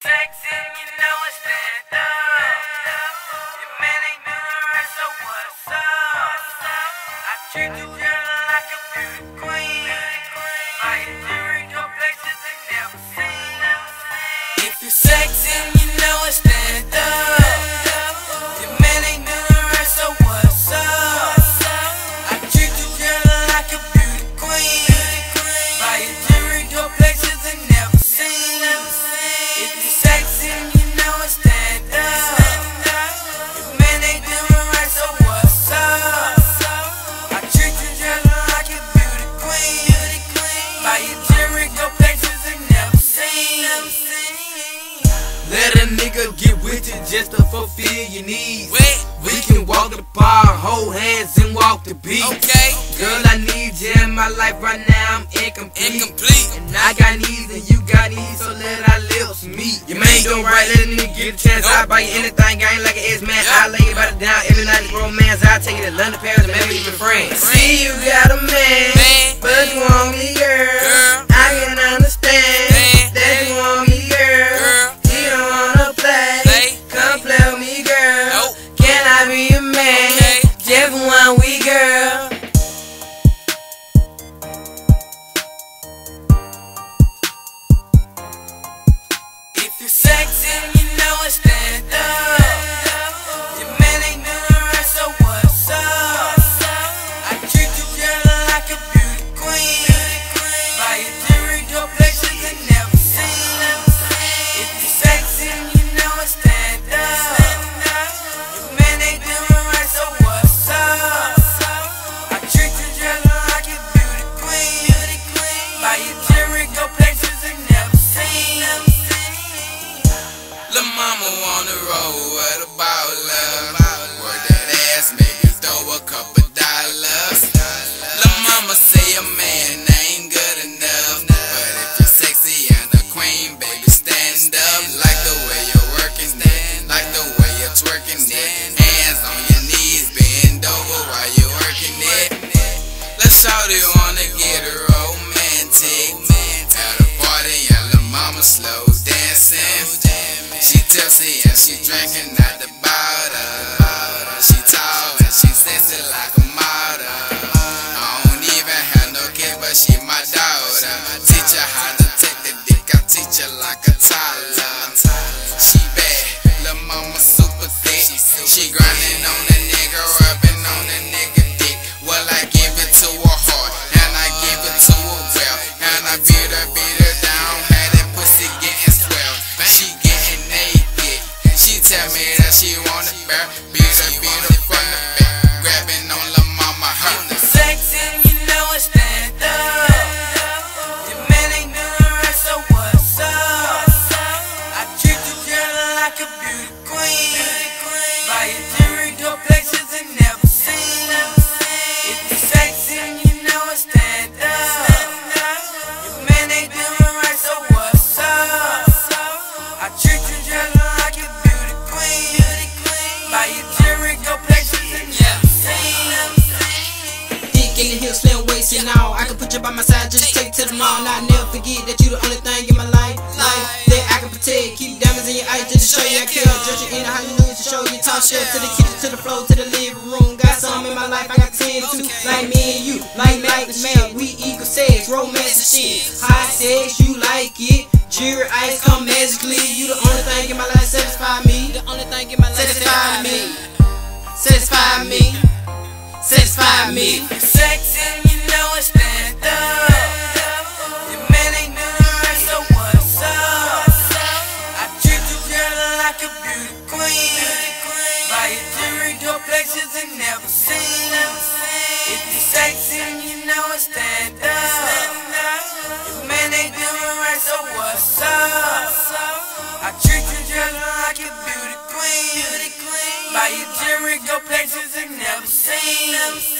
Texting, you know it's stand nigga get with you just to fulfill your needs. We can walk the park, hold hands and walk the beat. Okay. Girl, I need you in my life right now. I'm incomplete. Incomplete. And I got needs and you got needs, so let our lips meet. Your man don't right, let a nigga get a chance. I buy you anything, I ain't like an S-man. I lay you by the down every night, romance. I take you to London, Paris, and maybe even France. See, you got a man, Man. but you want You're you know it's stand up. Wanna roll with a baller. Work that ass, maybe throw a couple dollars. Lil' mama say a man ain't good enough. But if you're sexy and a queen, baby, stand up. Like the way you're working it, like the way you're twerking it. Hands on your knees, bend over while you're working it. Let's shawty wanna get romantic. At a party and lil' mama slow dancing. She tipsy and she drinking at the bottle. She tall and she sexy like a model. I don't even have no kid, but she my daughter. Teach her how to take the dick, I teach her like a toddler. She bad, lil' mama super thick. She grinding Beat her from the back, grabbing hips, slim waist and all. I can put you by my side, just take it to the mall. Now I never forget that you the only thing in my life. Life that I can protect. Keep diamonds in your eyes just to show you I care. Just you in the hallelujah to show you talk shit. To the kitchen, to the floor, to the living room. Got some in my life, I got ten too. Like me and you, like like the man. We equal sex, romance and shit. High sex, you like it. Jewelry ice come magically. You the only thing in my life satisfy me. The only thing in my life satisfy me. Satisfy me. Satisfy me. Sexing, you're you know it's stand up. Your man right, so what's up? I treat you just like a beauty queen. Buy you jewelry, go places they never seen.